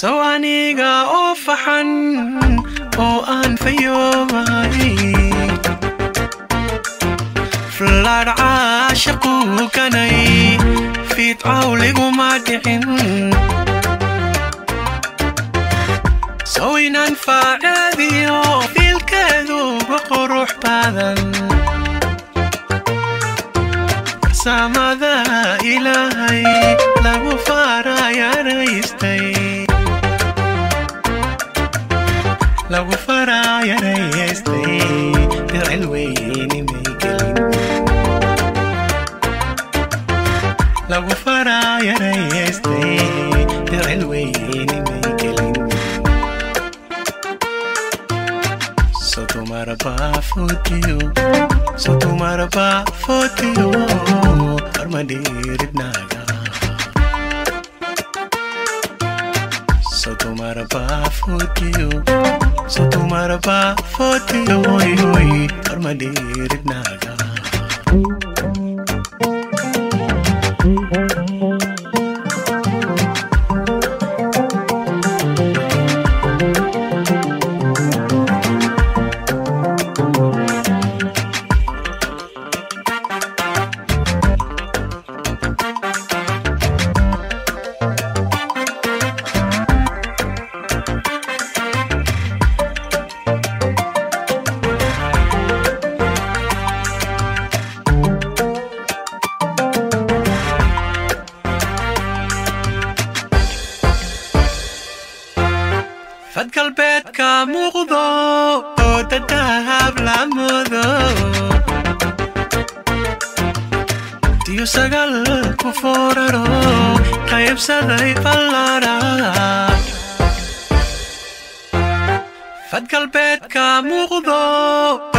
sawaniga oo faxan oo aan fayoobahay fulaadh caashaquukanay fiidcaw liguma dhicin sawinaan faacaadiyo fiilkeeduba qurux badan samada ilaahay lagu faarayaanaystay lagu farayaraystay ficil weyni may gelin tomar bafodio So tomar bafodio Oi, oi, armadilha naga galbeedka muuqdo oo dadahab la moodo diyo sagal ku fooraro qaybsaday fallara fad muuqdo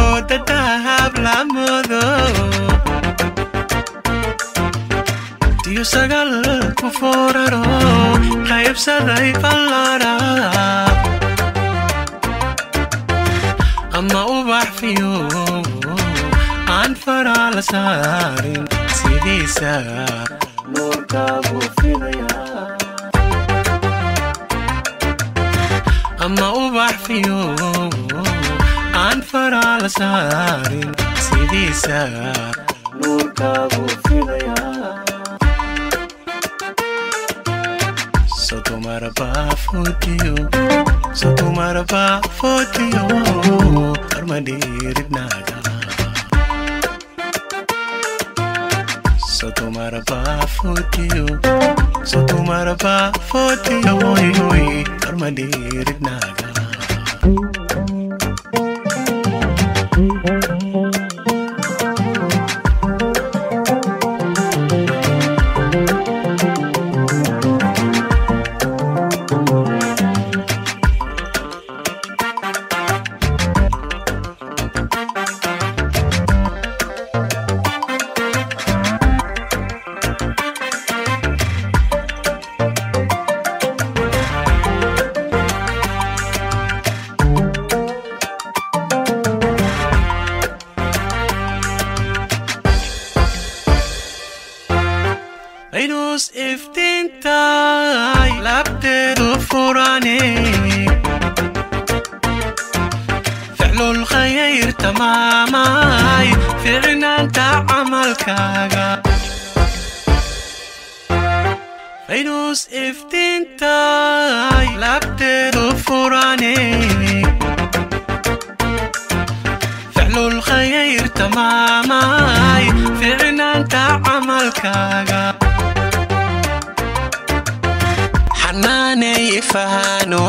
oo dadahab la moodo diyo sagal ku fooraro qaybsaday fallara ama ubax fiyo aan faraa la saarin sidiisa nuurkaagu filaya ama aan faraa la saarin sidiisa nuurkaagu Satu marfa foti oh, fotio, arma dirit naga Satu marfa foti yo Satu fotio, foti yo arma dirit naga tintai لابد فراني فعل الخير تماماي فعنا انت عملك فيروس افتنتاي لابد فراني فعل الخير تماماي فعنا انت عملك xanaanay ifahano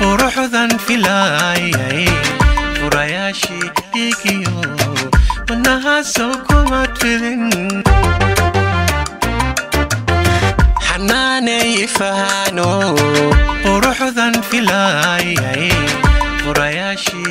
quruxdan filaayay furayaashii dhiigiyo soo kumad fidin xanaanay fahano quruxdan filaayay furayaashii